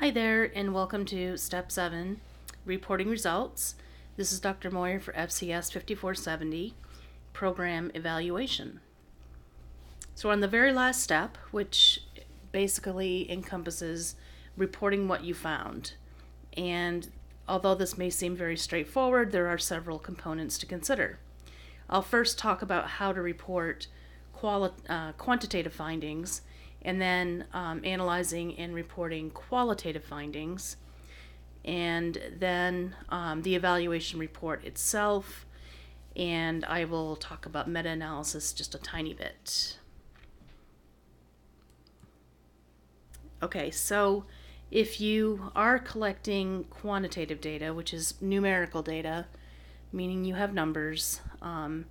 Hi there, and welcome to Step 7 Reporting Results. This is Dr. Moyer for FCS 5470 Program Evaluation. So, on the very last step, which basically encompasses reporting what you found. And although this may seem very straightforward, there are several components to consider. I'll first talk about how to report quali- uh, quantitative findings and then um, analyzing and reporting qualitative findings, and then um, the evaluation report itself, and I will talk about meta analysis just a tiny bit. Okay, so if you are collecting quantitative data, which is numerical data, meaning you have numbers, um,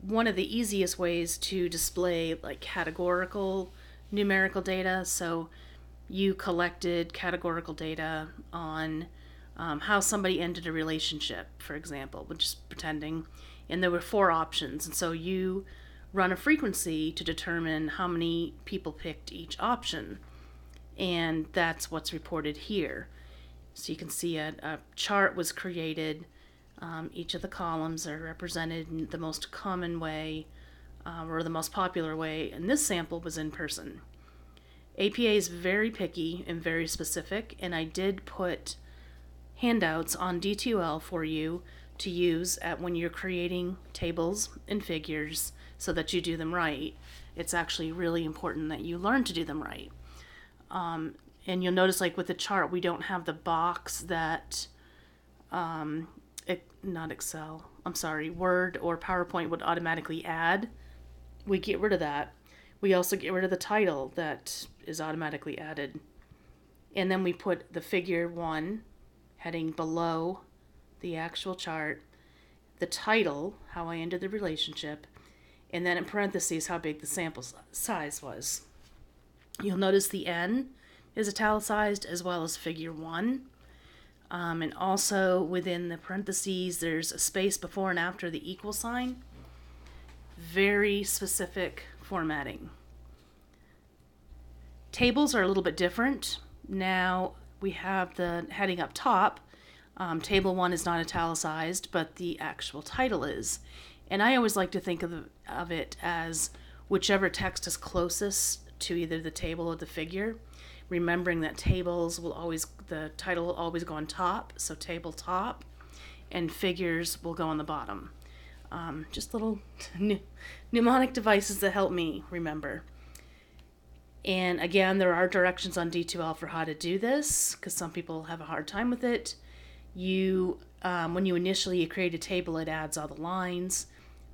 one of the easiest ways to display like categorical numerical data. So you collected categorical data on um, how somebody ended a relationship, for example, which is pretending, and there were four options. And so you run a frequency to determine how many people picked each option. And that's what's reported here. So you can see a, a chart was created um, each of the columns are represented in the most common way uh, or the most popular way, and this sample was in person. APA is very picky and very specific, and I did put handouts on D2L for you to use at when you're creating tables and figures so that you do them right. It's actually really important that you learn to do them right. Um, and you'll notice, like with the chart, we don't have the box that um, not Excel, I'm sorry, Word or PowerPoint would automatically add. We get rid of that. We also get rid of the title that is automatically added. And then we put the figure one heading below the actual chart, the title, how I ended the relationship, and then in parentheses, how big the sample size was. You'll notice the N is italicized as well as figure one. Um, and also within the parentheses, there's a space before and after the equal sign. Very specific formatting. Tables are a little bit different. Now we have the heading up top. Um, table one is not italicized, but the actual title is. And I always like to think of, the, of it as whichever text is closest to either the table or the figure remembering that tables will always the title will always go on top so tabletop and figures will go on the bottom. Um, just little mnemonic devices that help me remember. And again there are directions on d2l for how to do this because some people have a hard time with it. You um, when you initially create a table it adds all the lines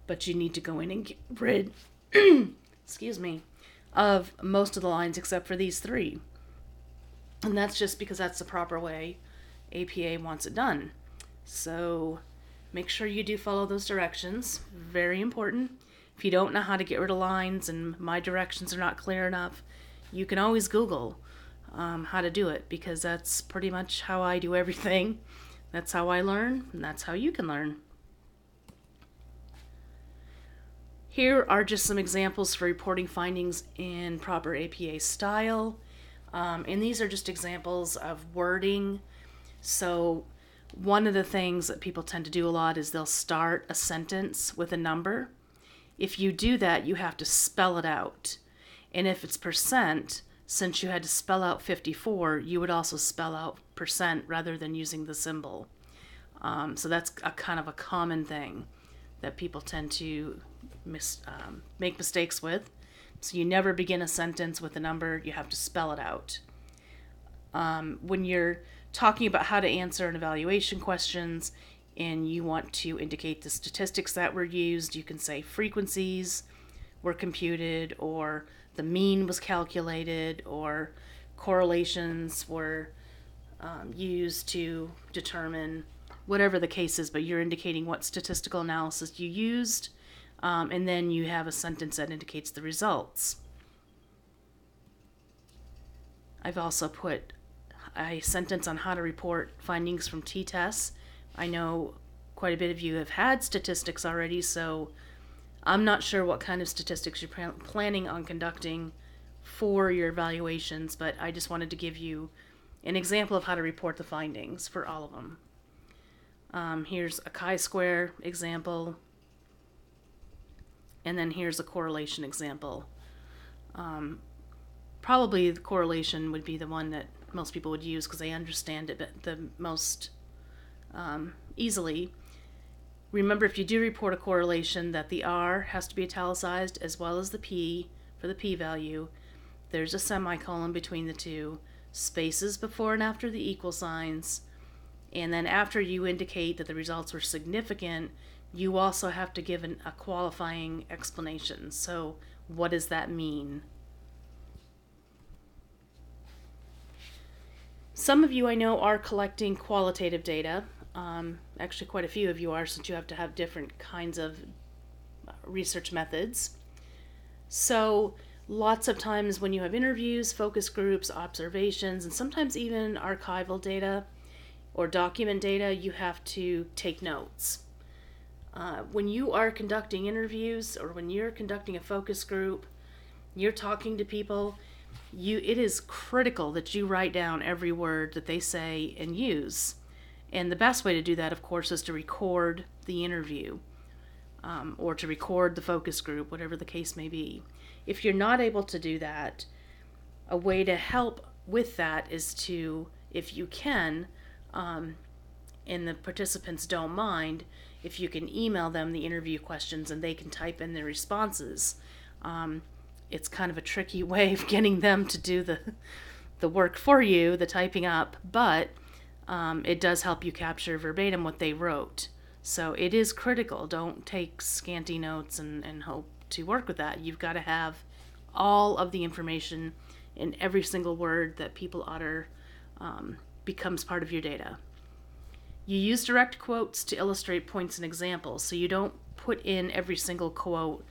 but you need to go in and get rid excuse me of most of the lines except for these three and that's just because that's the proper way APA wants it done. So make sure you do follow those directions. Very important. If you don't know how to get rid of lines and my directions are not clear enough, you can always Google um, how to do it because that's pretty much how I do everything. That's how I learn, and that's how you can learn. Here are just some examples for reporting findings in proper APA style. Um, and these are just examples of wording. So, one of the things that people tend to do a lot is they'll start a sentence with a number. If you do that, you have to spell it out. And if it's percent, since you had to spell out 54, you would also spell out percent rather than using the symbol. Um, so that's a kind of a common thing that people tend to mis- um, make mistakes with. So you never begin a sentence with a number, you have to spell it out. Um, when you're talking about how to answer an evaluation questions and you want to indicate the statistics that were used, you can say frequencies were computed or the mean was calculated or correlations were um, used to determine whatever the case is, but you're indicating what statistical analysis you used um, and then you have a sentence that indicates the results. I've also put a sentence on how to report findings from t-tests. I know quite a bit of you have had statistics already, so I'm not sure what kind of statistics you're planning on conducting for your evaluations, but I just wanted to give you an example of how to report the findings for all of them. Um, here's a chi-square example, and then here's a correlation example. Um, probably the correlation would be the one that most people would use because they understand it the most um, easily. Remember, if you do report a correlation, that the R has to be italicized as well as the P for the P value. There's a semicolon between the two, spaces before and after the equal signs, and then after you indicate that the results were significant, you also have to give an, a qualifying explanation. So, what does that mean? Some of you I know are collecting qualitative data. Um, actually, quite a few of you are, since you have to have different kinds of uh, research methods. So, lots of times when you have interviews, focus groups, observations, and sometimes even archival data or document data, you have to take notes. Uh, when you are conducting interviews or when you're conducting a focus group, you're talking to people, you it is critical that you write down every word that they say and use. And the best way to do that, of course, is to record the interview um, or to record the focus group, whatever the case may be. If you're not able to do that, a way to help with that is to, if you can, um, and the participants don't mind, if you can email them the interview questions and they can type in their responses. Um, it's kind of a tricky way of getting them to do the the work for you, the typing up, but um, it does help you capture verbatim what they wrote. So it is critical. Don't take scanty notes and, and hope to work with that. You've got to have all of the information in every single word that people utter um, becomes part of your data. You use direct quotes to illustrate points and examples, so you don't put in every single quote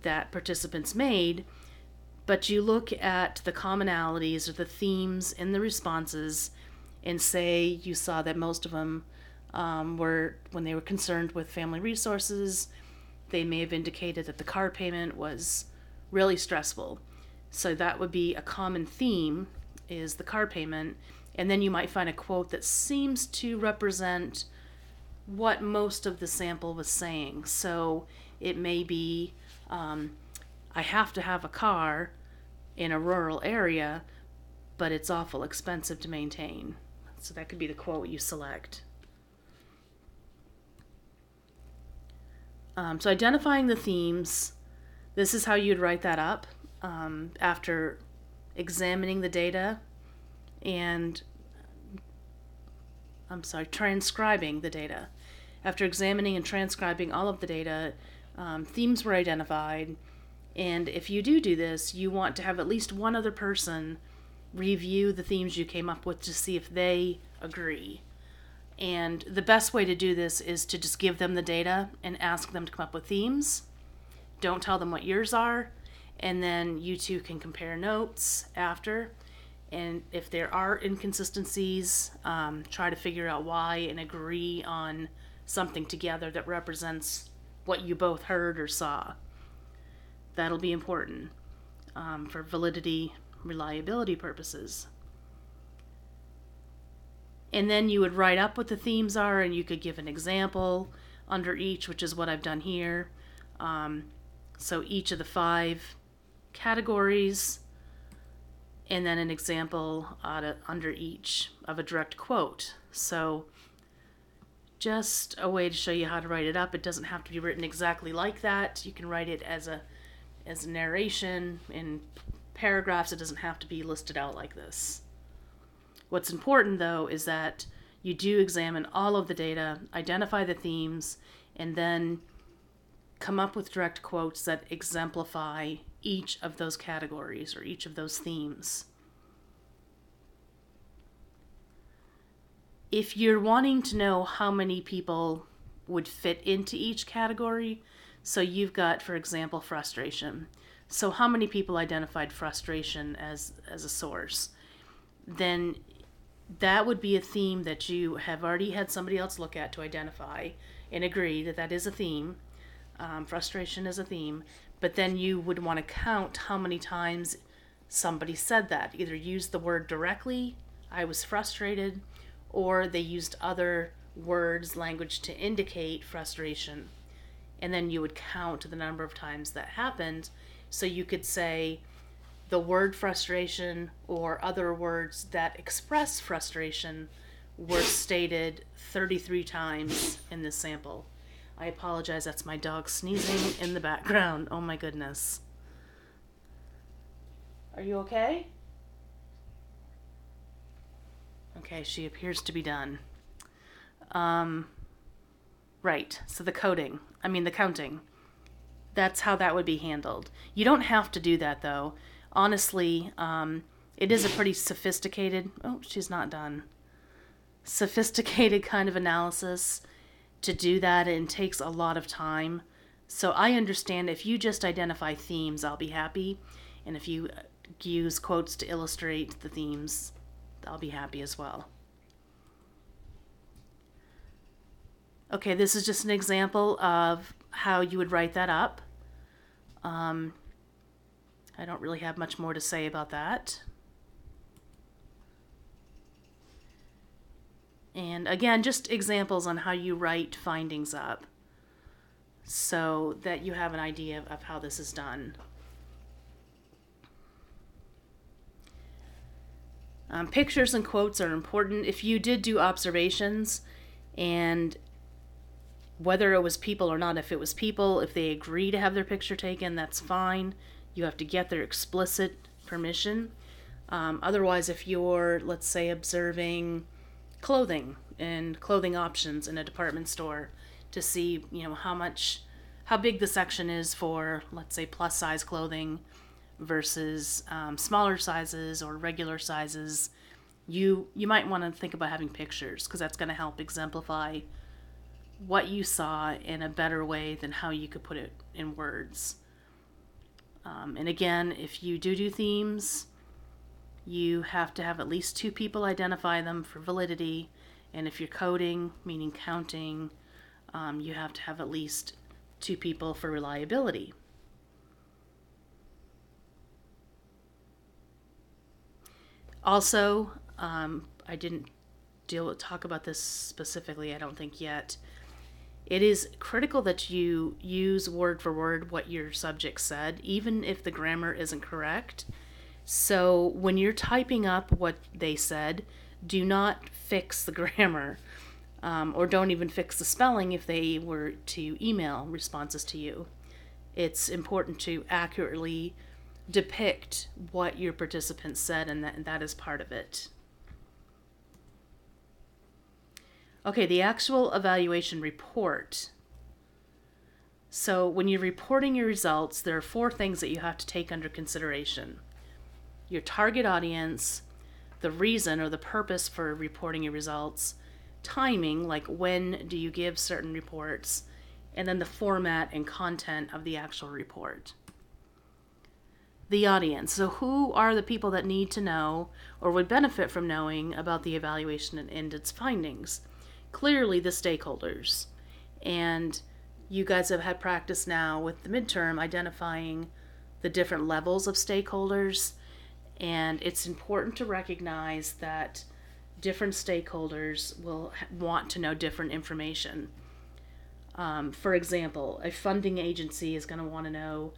that participants made, but you look at the commonalities or the themes in the responses and say you saw that most of them um, were, when they were concerned with family resources, they may have indicated that the car payment was really stressful. So that would be a common theme is the car payment and then you might find a quote that seems to represent what most of the sample was saying. So it may be um, I have to have a car in a rural area, but it's awful expensive to maintain. So that could be the quote you select. Um, so identifying the themes, this is how you'd write that up um, after examining the data and I'm sorry, transcribing the data. After examining and transcribing all of the data, um, themes were identified. And if you do do this, you want to have at least one other person review the themes you came up with to see if they agree. And the best way to do this is to just give them the data and ask them to come up with themes. Don't tell them what yours are. And then you two can compare notes after and if there are inconsistencies, um, try to figure out why and agree on something together that represents what you both heard or saw. That'll be important um, for validity, reliability purposes. And then you would write up what the themes are, and you could give an example under each, which is what I've done here. Um, so each of the five categories and then an example uh, of, under each of a direct quote. So just a way to show you how to write it up. It doesn't have to be written exactly like that. You can write it as a as a narration in paragraphs. It doesn't have to be listed out like this. What's important though is that you do examine all of the data, identify the themes, and then come up with direct quotes that exemplify each of those categories or each of those themes. If you're wanting to know how many people would fit into each category, so you've got, for example, frustration. So, how many people identified frustration as, as a source? Then that would be a theme that you have already had somebody else look at to identify and agree that that is a theme. Um, frustration is a theme but then you would want to count how many times somebody said that, either used the word directly, I was frustrated, or they used other words, language to indicate frustration. And then you would count the number of times that happened. So you could say the word frustration or other words that express frustration were stated 33 times in this sample. I apologize, that's my dog sneezing in the background. Oh my goodness. Are you okay? Okay, she appears to be done. Um, right, so the coding, I mean, the counting. That's how that would be handled. You don't have to do that though. Honestly, um, it is a pretty sophisticated, oh, she's not done. Sophisticated kind of analysis to do that and takes a lot of time. So I understand if you just identify themes, I'll be happy. And if you use quotes to illustrate the themes, I'll be happy as well. Okay, this is just an example of how you would write that up. Um, I don't really have much more to say about that. And again, just examples on how you write findings up so that you have an idea of, how this is done. Um, pictures and quotes are important. If you did do observations and whether it was people or not, if it was people, if they agree to have their picture taken, that's fine. You have to get their explicit permission. Um, otherwise, if you're, let's say, observing clothing and clothing options in a department store to see, you know, how much, how big the section is for, let's say, plus size clothing versus um, smaller sizes or regular sizes, you you might want to think about having pictures because that's going to help exemplify what you saw in a better way than how you could put it in words. Um, and again, if you do do themes, you have to have at least two people identify them for validity. And if you're coding, meaning counting, um, you have to have at least two people for reliability. Also, um, I didn't deal talk about this specifically. I don't think yet. It is critical that you use word for word what your subject said, even if the grammar isn't correct. So when you're typing up what they said, do not fix the grammar. Um, or don't even fix the spelling if they were to email responses to you. It's important to accurately depict what your participants said, and that, and that is part of it. Okay, the actual evaluation report. So, when you're reporting your results, there are four things that you have to take under consideration your target audience, the reason or the purpose for reporting your results, timing, like when do you give certain reports, and then the format and content of the actual report the audience. So, who are the people that need to know or would benefit from knowing about the evaluation and its findings? Clearly, the stakeholders. And you guys have had practice now with the midterm identifying the different levels of stakeholders. And it's important to recognize that different stakeholders will want to know different information. Um, for example, a funding agency is going to want to know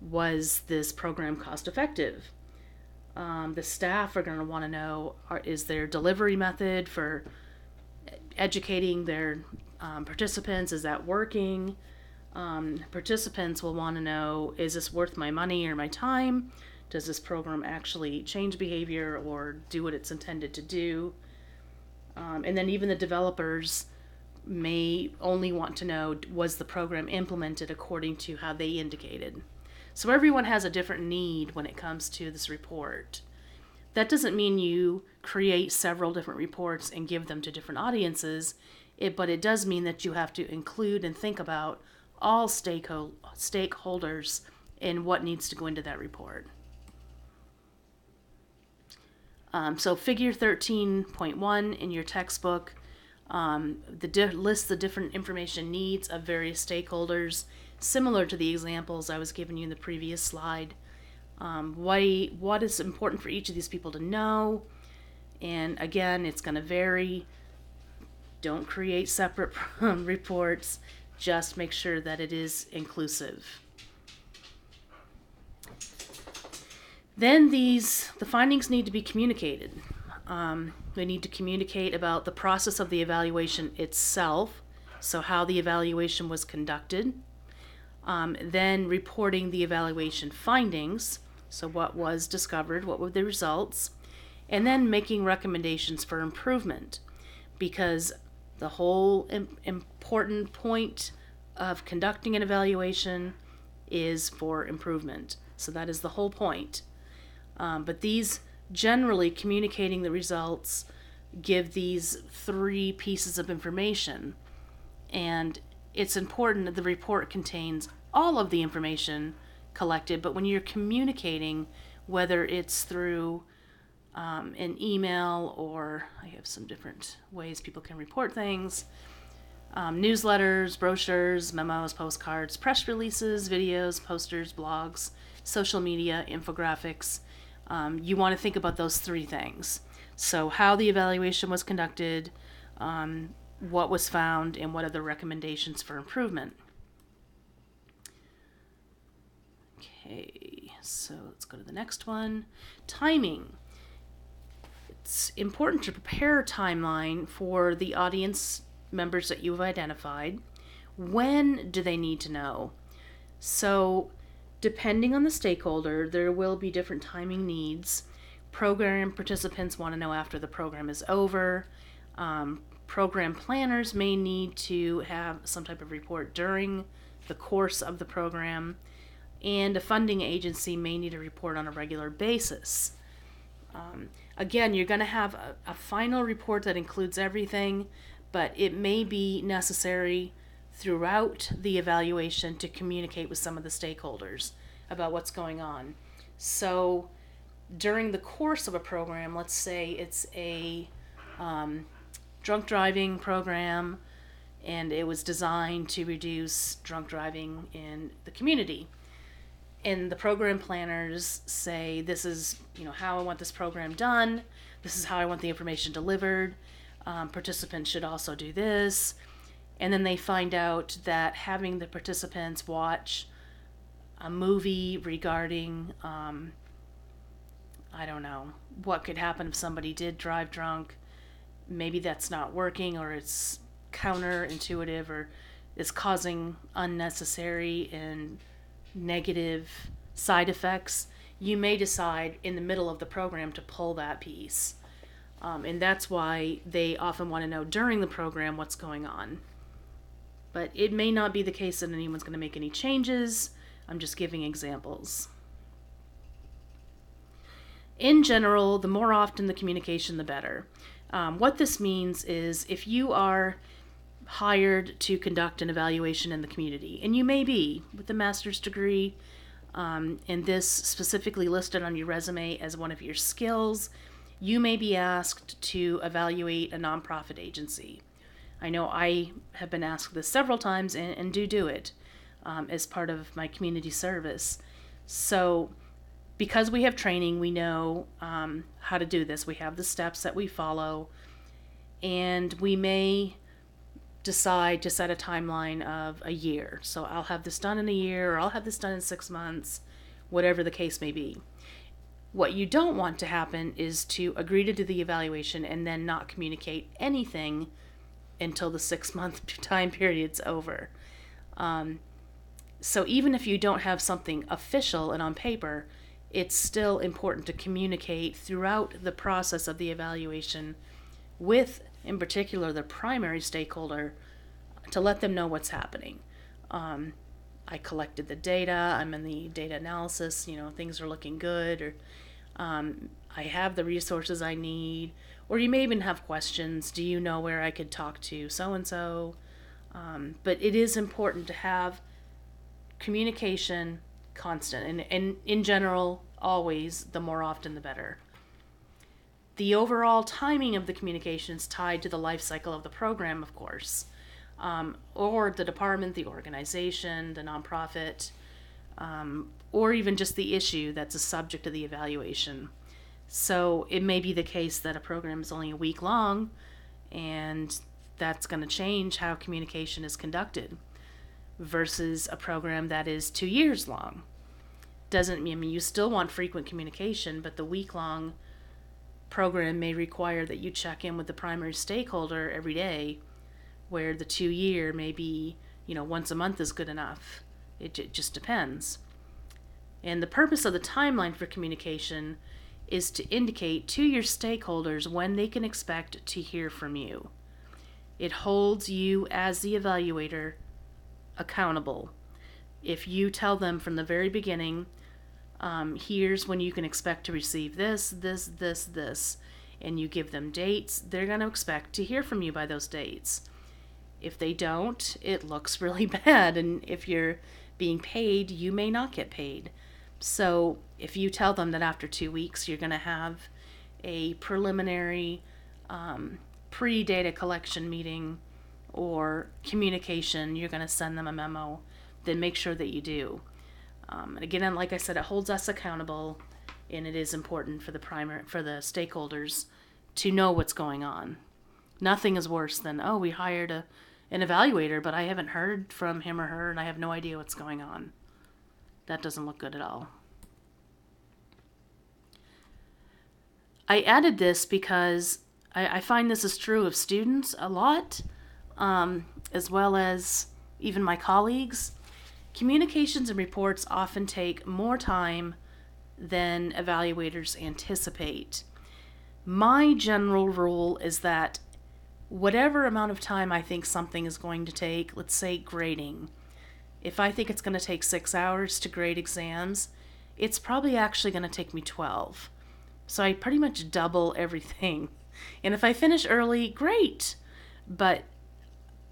was this program cost effective? Um, the staff are going to want to know are, is their delivery method for educating their um, participants is that working? Um, participants will want to know is this worth my money or my time? Does this program actually change behavior or do what it's intended to do? Um, and then even the developers may only want to know was the program implemented according to how they indicated. So everyone has a different need when it comes to this report. That doesn't mean you create several different reports and give them to different audiences, it, but it does mean that you have to include and think about all stakeholders in what needs to go into that report. Um, so figure 13.1 in your textbook um, the di- lists the different information needs of various stakeholders similar to the examples I was giving you in the previous slide. um, what, what is important for each of these people to know. And again, it's going to vary. Don't create separate reports, just make sure that it is inclusive. Then these the findings need to be communicated. Um, we need to communicate about the process of the evaluation itself, so how the evaluation was conducted. Um, then reporting the evaluation findings, so what was discovered, what were the results, and then making recommendations for improvement, because the whole Im- important point of conducting an evaluation is for improvement. So that is the whole point. Um, but these generally communicating the results give these three pieces of information. And it's important that the report contains all of the information collected, but when you're communicating, whether it's through um, an email or I have some different ways people can report things. Um, newsletters, brochures, memos, postcards, press releases, videos, posters, blogs, social media, infographics, um, you want to think about those three things. So, how the evaluation was conducted, um, what was found, and what are the recommendations for improvement. Okay, so let's go to the next one. Timing. It's important to prepare a timeline for the audience members that you've identified. When do they need to know? So, Depending on the stakeholder, there will be different timing needs. Program participants want to know after the program is over. Um, program planners may need to have some type of report during the course of the program, and a funding agency may need a report on a regular basis. Um, again, you're going to have a, a final report that includes everything, but it may be necessary throughout the evaluation to communicate with some of the stakeholders about what's going on. So during the course of a program, let's say it's a um, drunk driving program and it was designed to reduce drunk driving in the community. And the program planners say, This is you know how I want this program done, this is how I want the information delivered. Um, participants should also do this and then they find out that having the participants watch a movie regarding um, i don't know what could happen if somebody did drive drunk. Maybe that's not working or it's counterintuitive or is causing unnecessary and negative side effects. You may decide in the middle of the program to pull that piece. Um, and that's why they often want to know during the program what's going on but it may not be the case that anyone's going to make any changes. I'm just giving examples. In general, the more often the communication, the better. Um, what this means is if you are hired to conduct an evaluation in the community, and you may be with a master's degree, um, and this specifically listed on your resume as one of your skills, you may be asked to evaluate a nonprofit agency. I know I have been asked this several times and, and do do it um, as part of my community service. So, because we have training, we know um, how to do this. We have the steps that we follow, and we may decide to set a timeline of a year. So, I'll have this done in a year, or I'll have this done in six months, whatever the case may be. What you don't want to happen is to agree to do the evaluation and then not communicate anything until the six month time period's over. Um, so even if you don't have something official and on paper, it's still important to communicate throughout the process of the evaluation with, in particular, the primary stakeholder to let them know what's happening. Um, I collected the data, I'm in the data analysis, you know, things are looking good, or um, I have the resources I need, or you may even have questions. Do you know where I could talk to so and so? But it is important to have communication constant, and, and in general, always the more often the better. The overall timing of the communication is tied to the life cycle of the program, of course, um, or the department, the organization, the nonprofit, um, or even just the issue that's a subject of the evaluation. So it may be the case that a program is only a week long, and that's going to change how communication is conducted versus a program that is two years long. Doesn't mean you still want frequent communication, but the week long program may require that you check in with the primary stakeholder every day, where the two year may be, you know, once a month is good enough. It, it just depends. And the purpose of the timeline for communication is to indicate to your stakeholders when they can expect to hear from you. It holds you as the evaluator accountable. If you tell them from the very beginning, um, here's when you can expect to receive this, this, this, this, and you give them dates, they're going to expect to hear from you by those dates. If they don't, it looks really bad, and if you're being paid, you may not get paid. So if you tell them that after two weeks you're going to have a preliminary um, pre data collection meeting or communication, you're going to send them a memo, then make sure that you do. Um, and again, like I said, it holds us accountable, and it is important for the primer for the stakeholders to know what's going on. Nothing is worse than oh, we hired a an evaluator, but I haven't heard from him or her, and I have no idea what's going on. That doesn't look good at all. I added this because I, I find this is true of students a lot, um, as well as even my colleagues. Communications and reports often take more time than evaluators anticipate. My general rule is that whatever amount of time I think something is going to take, let's say grading, if I think it's going to take six hours to grade exams, it's probably actually going to take me 12. So I pretty much double everything. And if I finish early, great. But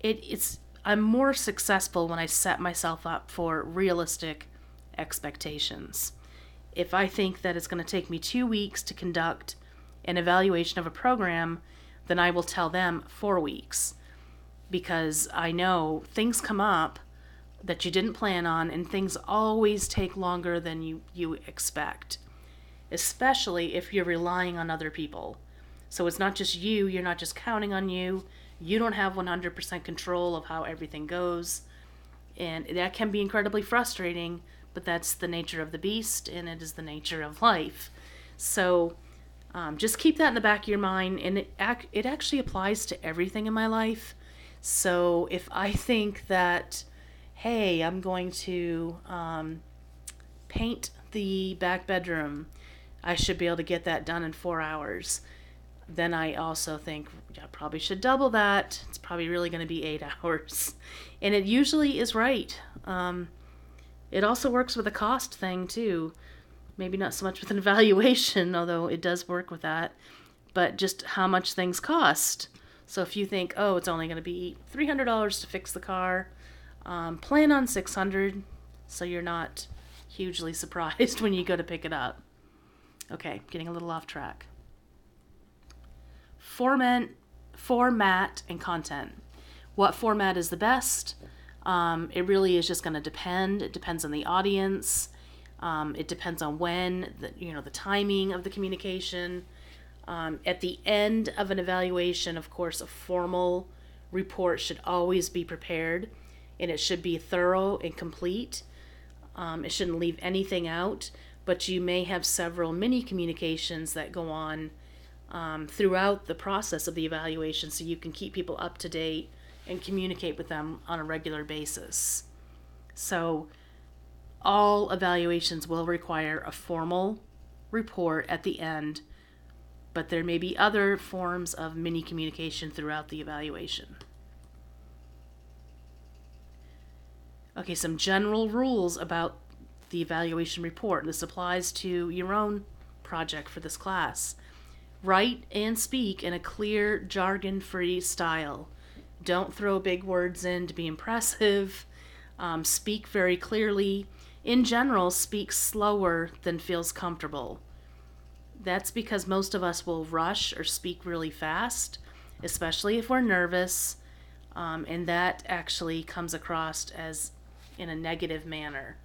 it, it's I'm more successful when I set myself up for realistic expectations. If I think that it's going to take me two weeks to conduct an evaluation of a program, then I will tell them four weeks because I know things come up that you didn't plan on and things always take longer than you, you expect, especially if you're relying on other people. So it's not just you, you're not just counting on you, you don't have 100% control of how everything goes. And that can be incredibly frustrating, but that's the nature of the beast and it is the nature of life. So um, just keep that in the back of your mind, and it, ac- it actually applies to everything in my life. So if I think that hey, I'm going to um, paint the back bedroom. I should be able to get that done in four hours. Then I also think I probably should double that. It's probably really going to be eight hours. And it usually is right. Um, it also works with a cost thing, too. Maybe not so much with an evaluation, although it does work with that, but just how much things cost. So if you think, oh, it's only going to be $300 to fix the car, um, plan on 600 so you're not hugely surprised when you go to pick it up. Okay, getting a little off track. Format, format and content. What format is the best? Um, it really is just going to depend. It depends on the audience. Um, it depends on when, the, you know, the timing of the communication. Um, at the end of an evaluation, of course, a formal report should always be prepared and it should be thorough and complete. Um, it shouldn't leave anything out, but you may have several mini communications that go on um, throughout the process of the evaluation so you can keep people up to date and communicate with them on a regular basis. So, all evaluations will require a formal report at the end, but there may be other forms of mini communication throughout the evaluation. Okay, some general rules about the evaluation report. This applies to your own project for this class. Write and speak in a clear, jargon free style. Don't throw big words in to be impressive. Um, speak very clearly. In general, speak slower than feels comfortable. That's because most of us will rush or speak really fast, especially if we're nervous, um, and that actually comes across as in a negative manner.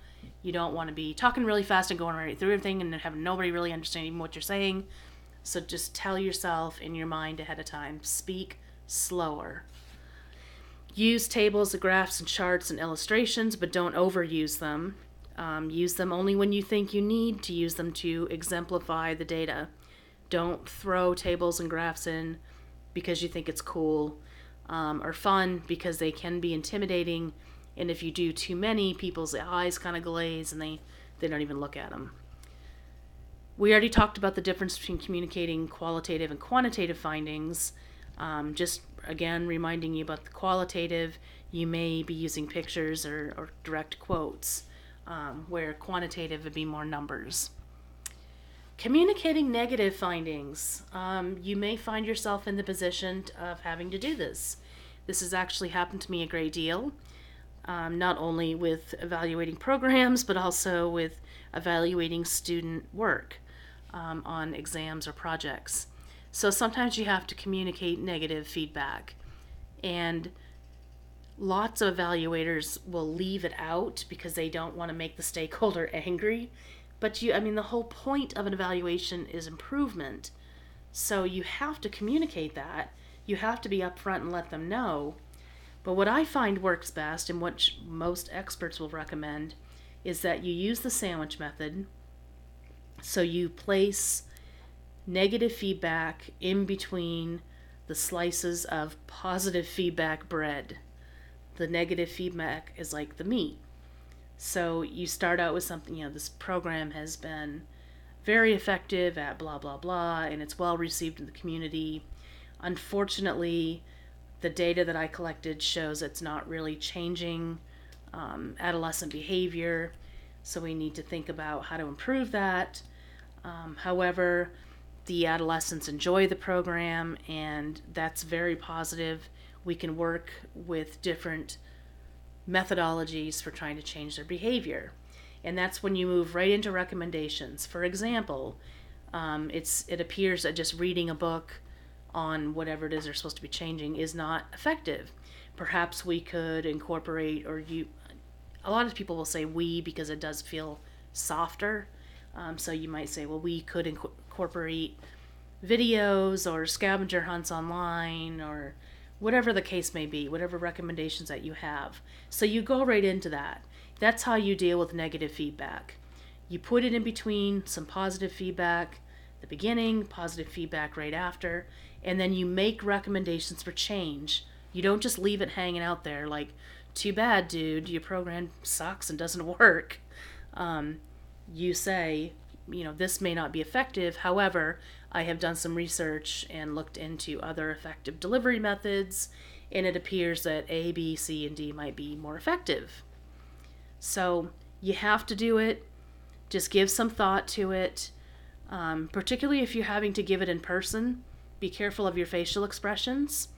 You don't want to be talking really fast and going right through everything and have nobody really understanding what you're saying. So just tell yourself in your mind ahead of time speak slower. Use tables, graphs, and charts and illustrations, but don't overuse them. Um, use them only when you think you need to use them to exemplify the data. Don't throw tables and graphs in because you think it's cool um, or fun because they can be intimidating. And if you do too many, people's eyes kind of glaze and they, they don't even look at them. We already talked about the difference between communicating qualitative and quantitative findings. Um, just again, reminding you about the qualitative, you may be using pictures or, or direct quotes, um, where quantitative would be more numbers. Communicating negative findings. Um, you may find yourself in the position of having to do this. This has actually happened to me a great deal, um, not only with evaluating programs, but also with evaluating student work um, on exams or projects. So sometimes you have to communicate negative feedback. And lots of evaluators will leave it out because they don't want to make the stakeholder angry. But you, I mean, the whole point of an evaluation is improvement. So you have to communicate that. You have to be upfront and let them know. But what I find works best and what most experts will recommend is that you use the sandwich method. So you place negative feedback in between the slices of positive feedback bread. The negative feedback is like the meat. So you start out with something, you know, this program has been very effective at blah, blah, blah, and it's well received in the community. Unfortunately, the data that I collected shows it's not really changing um, adolescent behavior, so we need to think about how to improve that. Um, however, the adolescents enjoy the program, and that's very positive. We can work with different methodologies for trying to change their behavior. And that's when you move right into recommendations. For example, um, it's it appears that just reading a book on whatever it is they're supposed to be changing is not effective. Perhaps we could incorporate, or you, a lot of people will say we because it does feel softer. Um, so you might say, well, we could inc- incorporate videos or scavenger hunts online or whatever the case may be, whatever recommendations that you have. So you go right into that. That's how you deal with negative feedback. You put it in between some positive feedback, the beginning, positive feedback right after, and then you make recommendations for change. You don't just leave it hanging out there like, too bad, dude, your program sucks and doesn't work. Um, you say, you know, this may not be effective. However, I have done some research and looked into other effective delivery methods, and it appears that A, B, C, and D might be more effective. So you have to do it. Just give some thought to it. Um, particularly if you're having to give it in person, be careful of your facial expressions.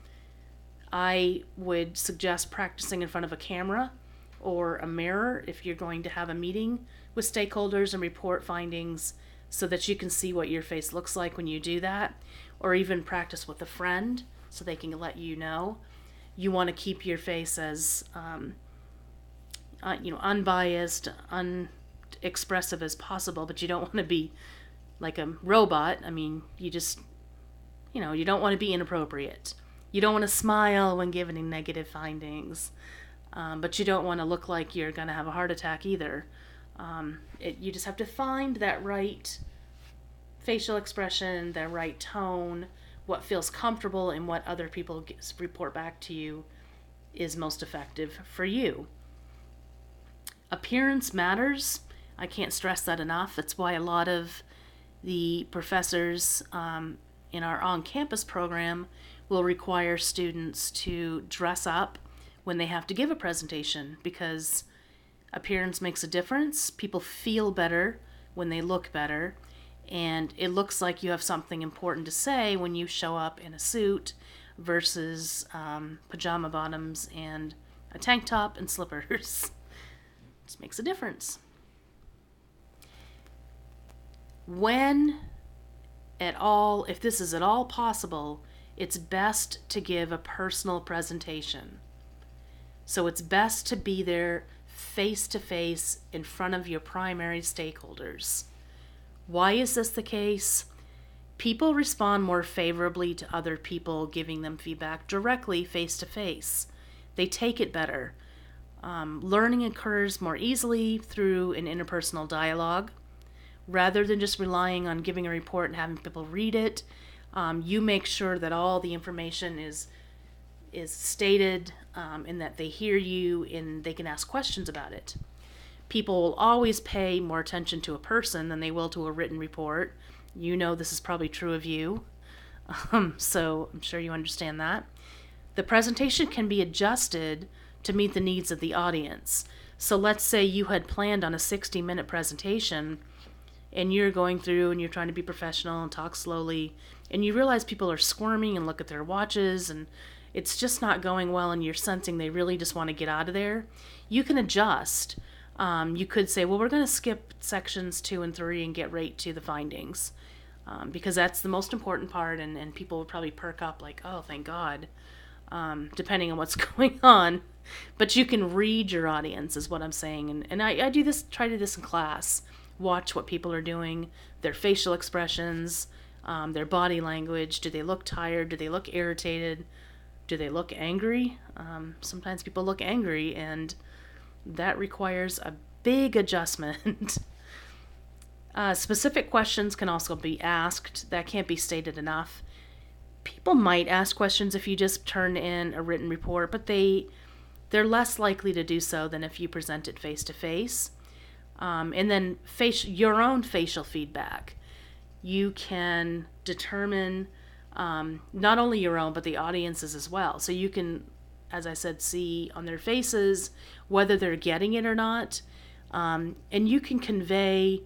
I would suggest practicing in front of a camera or a mirror if you're going to have a meeting with stakeholders and report findings so that you can see what your face looks like when you do that, or even practice with a friend so they can let you know. You want to keep your face as um, uh, you know unbiased, unexpressive as possible, but you don't want to be like a robot. I mean, you just you know you don't want to be inappropriate. You don't want to smile when giving negative findings, um, but you don't want to look like you're going to have a heart attack either. Um, it, you just have to find that right facial expression, the right tone, what feels comfortable, and what other people get, report back to you is most effective for you. Appearance matters. I can't stress that enough. That's why a lot of the professors um, in our on campus program will require students to dress up when they have to give a presentation because appearance makes a difference. People feel better when they look better, and it looks like you have something important to say when you show up in a suit versus um, pajama bottoms and a tank top and slippers. this makes a difference. When at all, if this is at all possible, it's best to give a personal presentation. So it's best to be there face to face in front of your primary stakeholders. Why is this the case? People respond more favorably to other people giving them feedback directly face to face. They take it better. Um, learning occurs more easily through an interpersonal dialogue rather than just relying on giving a report and having people read it. Um, you make sure that all the information is is stated um, and that they hear you and they can ask questions about it. People will always pay more attention to a person than they will to a written report. You know this is probably true of you, um, so I'm sure you understand that. The presentation can be adjusted to meet the needs of the audience. So let's say you had planned on a 60 minute presentation and you're going through and you're trying to be professional and talk slowly and you realize people are squirming and look at their watches and it's just not going well and you're sensing they really just want to get out of there, you can adjust. Um, you could say, well, we're going to skip sections two and three and get right to the findings um, because that's the most important part, and, and people would probably perk up like, oh, thank God, um, depending on what's going on. But you can read your audience, is what I'm saying. And, and I, I do this, try to do this in class. Watch what people are doing, their facial expressions, um, their body language. Do they look tired? Do they look irritated? do they look angry? Um, sometimes people look angry, and that requires a big adjustment. uh, specific questions can also be asked. That can't be stated enough. People might ask questions if you just turn in a written report, but they they're less likely to do so than if you present it face to face. And then face your own facial feedback. You can determine um, not only your own, but the audience's as well. So you can, as I said, see on their faces whether they're getting it or not. Um, and you can convey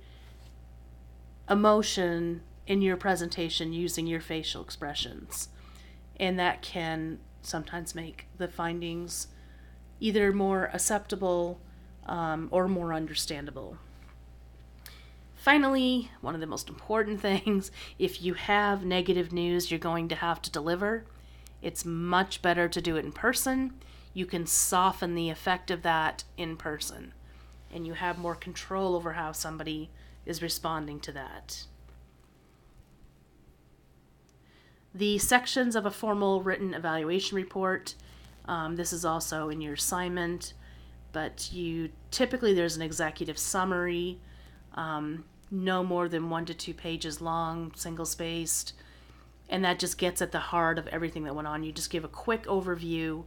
emotion in your presentation using your facial expressions. And that can sometimes make the findings either more acceptable um, or more understandable. Finally, one of the most important things if you have negative news you're going to have to deliver, it's much better to do it in person. You can soften the effect of that in person, and you have more control over how somebody is responding to that. The sections of a formal written evaluation report, um, this is also in your assignment, but you typically there's an executive summary. Um, no more than one to two pages long, single spaced. And that just gets at the heart of everything that went on. You just give a quick overview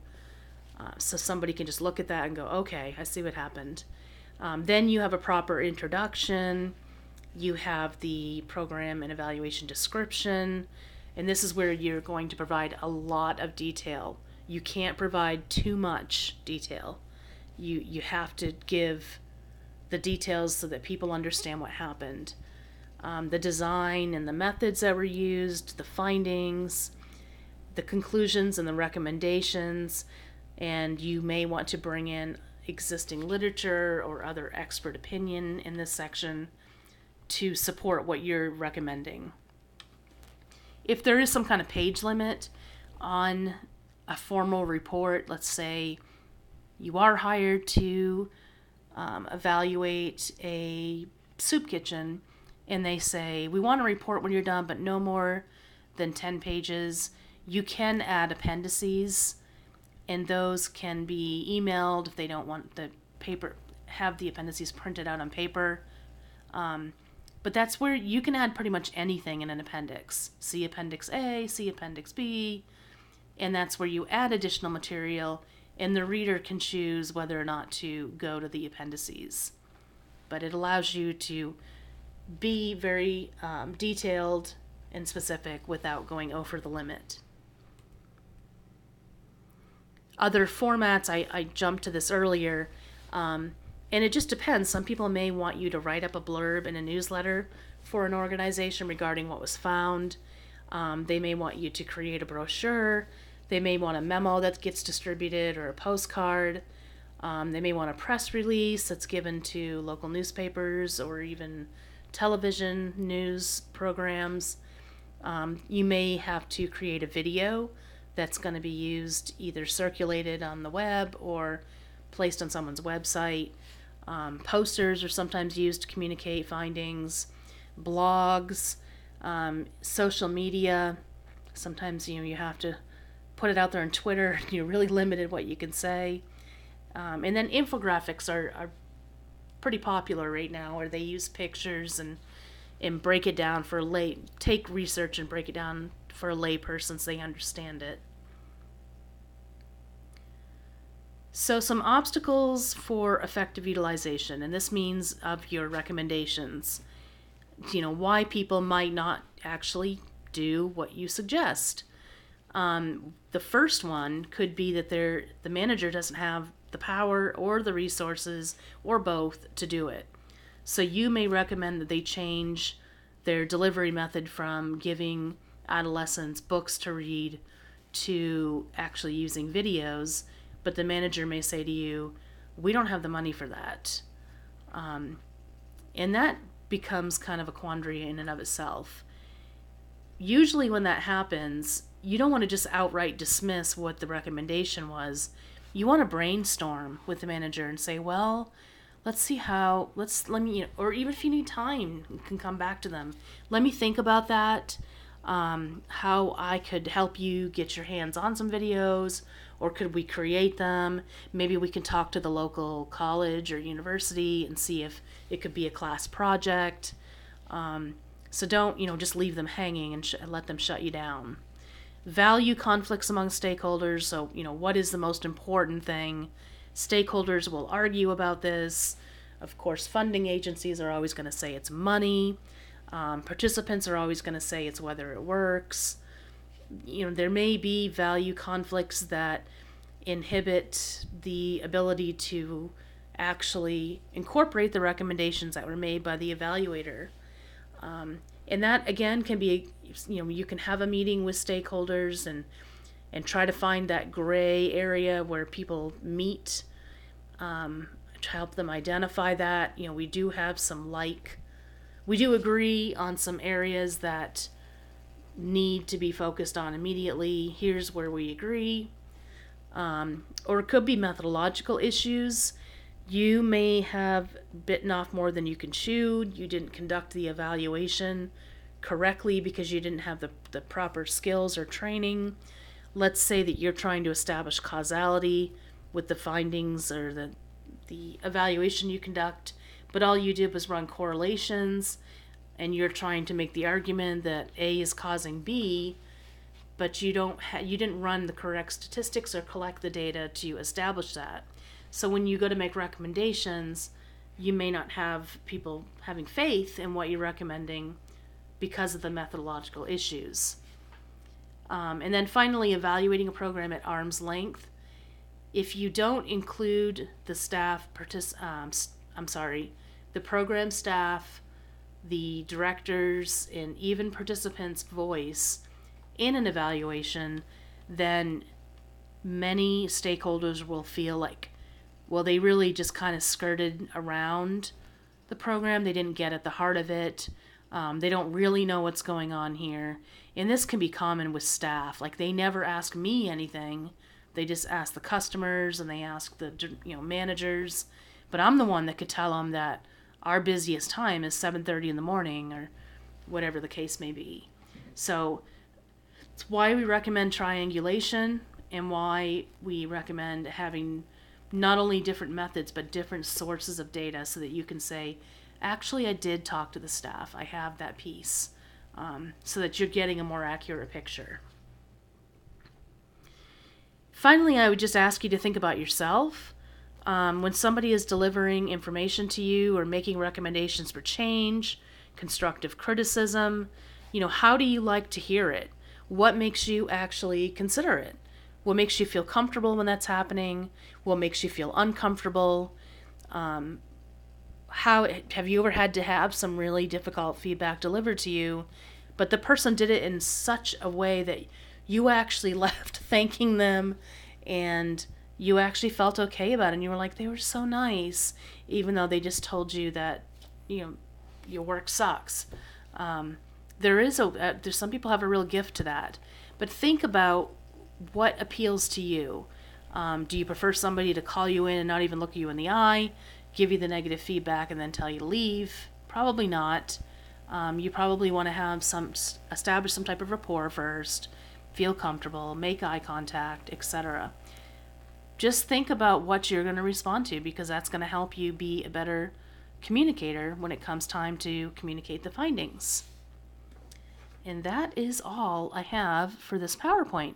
uh, so somebody can just look at that and go, okay, I see what happened. Um, then you have a proper introduction. You have the program and evaluation description. And this is where you're going to provide a lot of detail. You can't provide too much detail. You, you have to give the details so that people understand what happened. Um, the design and the methods that were used, the findings, the conclusions and the recommendations, and you may want to bring in existing literature or other expert opinion in this section to support what you're recommending. If there is some kind of page limit on a formal report, let's say you are hired to um, evaluate a soup kitchen and they say, We want to report when you're done, but no more than 10 pages, you can add appendices and those can be emailed if they don't want the paper, have the appendices printed out on paper. Um, but that's where you can add pretty much anything in an appendix. See Appendix A, see Appendix B, and that's where you add additional material and the reader can choose whether or not to go to the appendices. But it allows you to be very um, detailed and specific without going over the limit. Other formats, I, I jumped to this earlier, um, and it just depends. Some people may want you to write up a blurb in a newsletter for an organization regarding what was found. Um, they may want you to create a brochure they may want a memo that gets distributed or a postcard. Um, they may want a press release that's given to local newspapers or even television news programs. Um, you may have to create a video that's going to be used either circulated on the web or placed on someone's website. Um, posters are sometimes used to communicate findings, blogs, um, social media. Sometimes you know you have to put it out there on Twitter. You're really limited what you can say. Um, and then infographics are, are pretty popular right now, where they use pictures and and break it down for lay take research and break it down for a layperson so they understand it. So some obstacles for effective utilization, and this means of your recommendations. You know why people might not actually do what you suggest. Um, the first one could be that they the manager doesn't have the power or the resources or both to do it. So you may recommend that they change their delivery method from giving adolescents books to read to actually using videos, but the manager may say to you, We don't have the money for that. Um, and that becomes kind of a quandary in and of itself. Usually, when that happens, you don't want to just outright dismiss what the recommendation was. You want to brainstorm with the manager and say, well, let's see how let's let me you know, or even if you need time you can come back to them. Let me think about that um, how i could help you get your hands on some videos or could we create them? Maybe we can talk to the local college or university and see if it could be a class project. Um, so don't you know just leave them hanging and, sh- and let them shut you down value conflicts among stakeholders. So, you know, what is the most important thing? Stakeholders will argue about this. Of course, funding agencies are always going to say it's money. Um, participants are always going to say it's whether it works. You know, there may be value conflicts that inhibit the ability to actually incorporate the recommendations that were made by the evaluator. Um, and that again can be you know you can have a meeting with stakeholders and and try to find that gray area where people meet um, to help them identify that. You know we do have some like we do agree on some areas that need to be focused on immediately. Here's where we agree. Um, or it could be methodological issues you may have bitten off more than you can chew you didn't conduct the evaluation correctly because you didn't have the, the proper skills or training. Let's say that you're trying to establish causality with the findings or the, the evaluation you conduct, but all you did was run correlations and you're trying to make the argument that A is causing B, but you don't ha- you didn't run the correct statistics or collect the data to establish that. So when you go to make recommendations, you may not have people having faith in what you're recommending because of the methodological issues. Um, and then finally, evaluating a program at arm's length. If you don't include the staff, partic- um, I'm sorry, the program staff, the directors, and even participants' voice in an evaluation, then many stakeholders will feel like, well, they really just kind of skirted around the program. They didn't get at the heart of it. Um, they don't really know what's going on here. And this can be common with staff. Like they never ask me anything. They just ask the customers and they ask the you know managers. But I'm the one that could tell them that our busiest time is 7:30 in the morning or whatever the case may be. So it's why we recommend triangulation and why we recommend having not only different methods but different sources of data so that you can say actually, I did talk to the staff. I have that piece um, so that you're getting a more accurate picture. Finally, I would just ask you to think about yourself. Um, when somebody is delivering information to you or making recommendations for change, constructive criticism, you know, how do you like to hear it? What makes you actually consider it? What makes you feel comfortable when that's happening? What makes you feel uncomfortable? Um, how have you ever had to have some really difficult feedback delivered to you but the person did it in such a way that you actually left thanking them and you actually felt okay about it and you were like they were so nice even though they just told you that you know your work sucks um, there is a uh, there's some people have a real gift to that but think about what appeals to you Um, do you prefer somebody to call you in and not even look you in the eye, give you the negative feedback, and then tell you to leave? Probably not. Um, you probably want to have some establish some type of rapport first, feel comfortable, make eye contact, etc. Just think about what you're going to respond to because that's going to help you be a better communicator when it comes time to communicate the findings. And that is all I have for this PowerPoint.